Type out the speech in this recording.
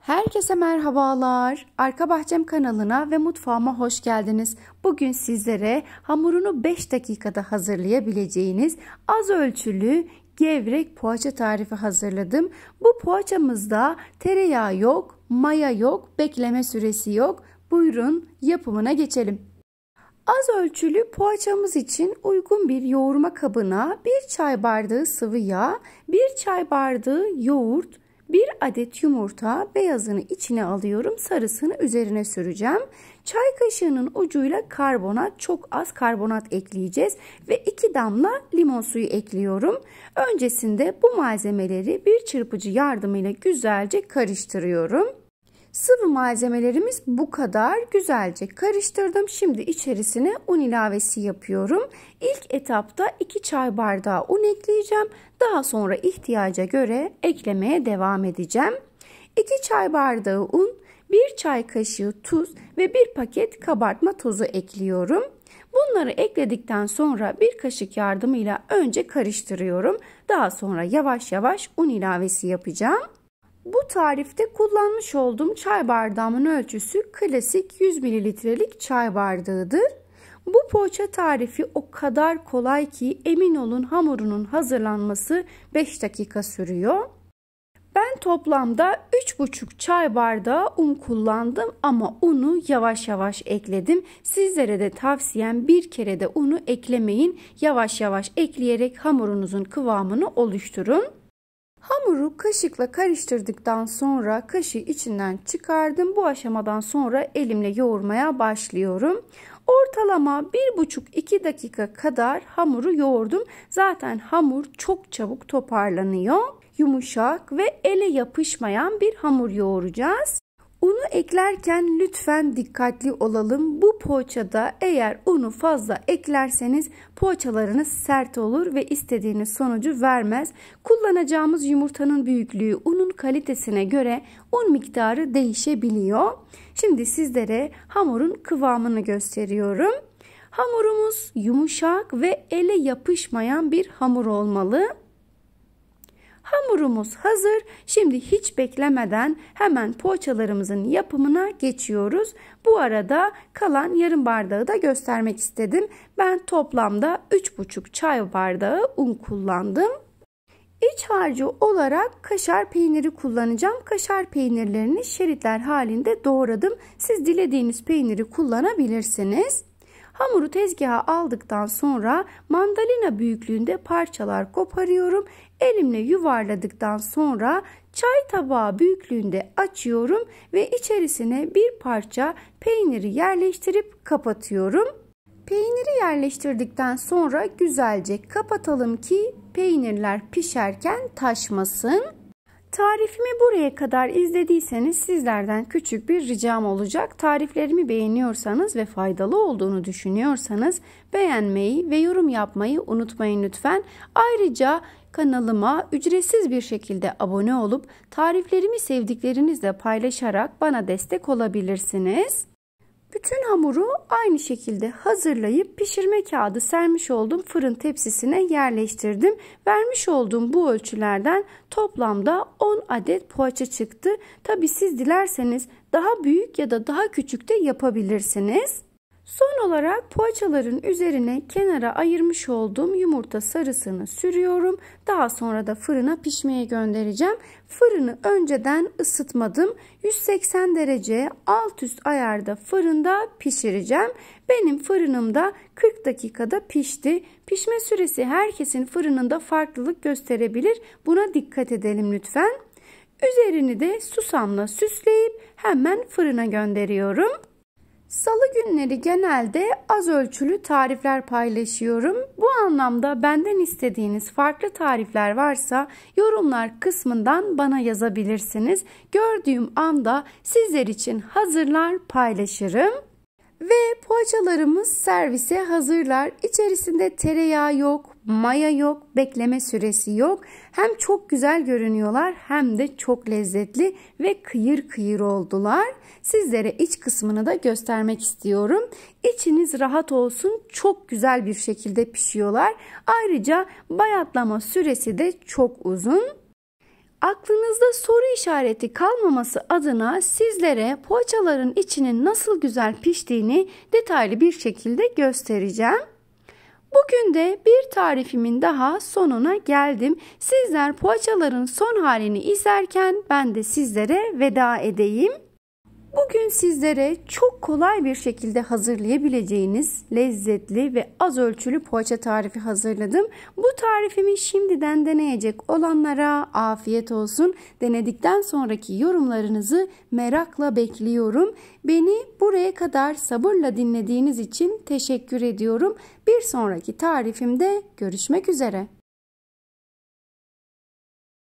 Herkese merhabalar. Arka Bahçem kanalına ve mutfağıma hoş geldiniz. Bugün sizlere hamurunu 5 dakikada hazırlayabileceğiniz az ölçülü gevrek poğaça tarifi hazırladım. Bu poğaçamızda tereyağı yok, maya yok, bekleme süresi yok. Buyurun yapımına geçelim. Az ölçülü poğaçamız için uygun bir yoğurma kabına 1 çay bardağı sıvı yağ, 1 çay bardağı yoğurt, bir adet yumurta beyazını içine alıyorum. Sarısını üzerine süreceğim. Çay kaşığının ucuyla karbonat çok az karbonat ekleyeceğiz ve iki damla limon suyu ekliyorum. Öncesinde bu malzemeleri bir çırpıcı yardımıyla güzelce karıştırıyorum. Sıvı malzemelerimiz bu kadar güzelce karıştırdım. Şimdi içerisine un ilavesi yapıyorum. İlk etapta 2 çay bardağı un ekleyeceğim. Daha sonra ihtiyaca göre eklemeye devam edeceğim. 2 çay bardağı un, 1 çay kaşığı tuz ve 1 paket kabartma tozu ekliyorum. Bunları ekledikten sonra bir kaşık yardımıyla önce karıştırıyorum. Daha sonra yavaş yavaş un ilavesi yapacağım. Bu tarifte kullanmış olduğum çay bardağımın ölçüsü klasik 100 mililitrelik çay bardağıdır. Bu poğaça tarifi o kadar kolay ki emin olun hamurunun hazırlanması 5 dakika sürüyor. Ben toplamda 3,5 çay bardağı un kullandım ama unu yavaş yavaş ekledim. Sizlere de tavsiyem bir kere de unu eklemeyin. Yavaş yavaş ekleyerek hamurunuzun kıvamını oluşturun. Hamuru kaşıkla karıştırdıktan sonra kaşığı içinden çıkardım. Bu aşamadan sonra elimle yoğurmaya başlıyorum. Ortalama 1,5-2 dakika kadar hamuru yoğurdum. Zaten hamur çok çabuk toparlanıyor. Yumuşak ve ele yapışmayan bir hamur yoğuracağız. Unu eklerken lütfen dikkatli olalım. Bu poğaçada eğer unu fazla eklerseniz poğaçalarınız sert olur ve istediğiniz sonucu vermez. Kullanacağımız yumurtanın büyüklüğü unun kalitesine göre un miktarı değişebiliyor. Şimdi sizlere hamurun kıvamını gösteriyorum. Hamurumuz yumuşak ve ele yapışmayan bir hamur olmalı. Hamurumuz hazır. Şimdi hiç beklemeden hemen poğaçalarımızın yapımına geçiyoruz. Bu arada kalan yarım bardağı da göstermek istedim. Ben toplamda 3,5 çay bardağı un kullandım. İç harcı olarak kaşar peyniri kullanacağım. Kaşar peynirlerini şeritler halinde doğradım. Siz dilediğiniz peyniri kullanabilirsiniz. Hamuru tezgaha aldıktan sonra mandalina büyüklüğünde parçalar koparıyorum. Elimle yuvarladıktan sonra çay tabağı büyüklüğünde açıyorum ve içerisine bir parça peyniri yerleştirip kapatıyorum. Peyniri yerleştirdikten sonra güzelce kapatalım ki peynirler pişerken taşmasın. Tarifimi buraya kadar izlediyseniz sizlerden küçük bir ricam olacak. Tariflerimi beğeniyorsanız ve faydalı olduğunu düşünüyorsanız beğenmeyi ve yorum yapmayı unutmayın lütfen. Ayrıca kanalıma ücretsiz bir şekilde abone olup tariflerimi sevdiklerinizle paylaşarak bana destek olabilirsiniz. Bütün hamuru aynı şekilde hazırlayıp pişirme kağıdı sermiş olduğum fırın tepsisine yerleştirdim. Vermiş olduğum bu ölçülerden toplamda 10 adet poğaça çıktı. Tabi siz dilerseniz daha büyük ya da daha küçük de yapabilirsiniz. Son olarak poğaçaların üzerine kenara ayırmış olduğum yumurta sarısını sürüyorum. Daha sonra da fırına pişmeye göndereceğim. Fırını önceden ısıtmadım. 180 derece alt üst ayarda fırında pişireceğim. Benim fırınımda 40 dakikada pişti. Pişme süresi herkesin fırınında farklılık gösterebilir. Buna dikkat edelim lütfen. Üzerini de susamla süsleyip hemen fırına gönderiyorum. Salı günleri genelde az ölçülü tarifler paylaşıyorum. Bu anlamda benden istediğiniz farklı tarifler varsa yorumlar kısmından bana yazabilirsiniz. Gördüğüm anda sizler için hazırlar paylaşırım. Ve poğaçalarımız servise hazırlar. İçerisinde tereyağı yok, maya yok, bekleme süresi yok. Hem çok güzel görünüyorlar hem de çok lezzetli ve kıyır kıyır oldular. Sizlere iç kısmını da göstermek istiyorum. İçiniz rahat olsun. Çok güzel bir şekilde pişiyorlar. Ayrıca bayatlama süresi de çok uzun. aklınızda soru işareti kalmaması adına sizlere poğaçaların içinin nasıl güzel piştiğini detaylı bir şekilde göstereceğim. Bugün de bir tarifimin daha sonuna geldim. Sizler poğaçaların son halini izlerken ben de sizlere veda edeyim. Bugün sizlere çok kolay bir şekilde hazırlayabileceğiniz lezzetli ve az ölçülü poğaça tarifi hazırladım. Bu tarifimi şimdiden deneyecek olanlara afiyet olsun. Denedikten sonraki yorumlarınızı merakla bekliyorum. Beni buraya kadar sabırla dinlediğiniz için teşekkür ediyorum. Bir sonraki tarifimde görüşmek üzere.